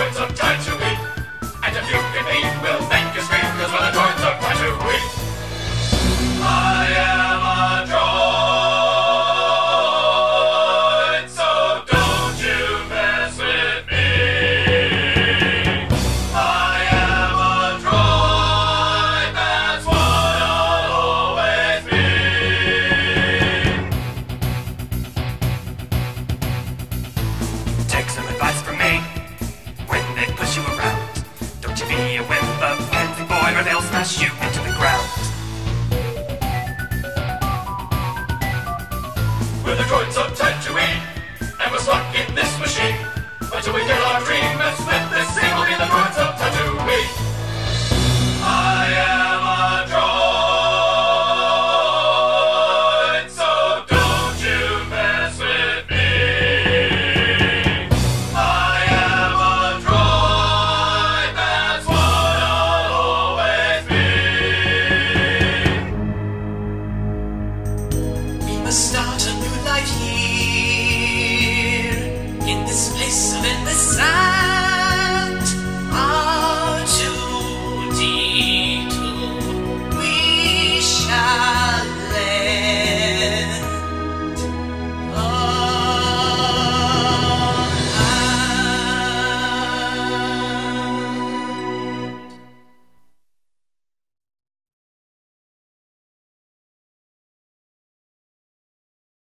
words of time to eat. And if you can eat, will or they'll smash you into the ground. We're the droids on Tatooine. Life here in this place of endless.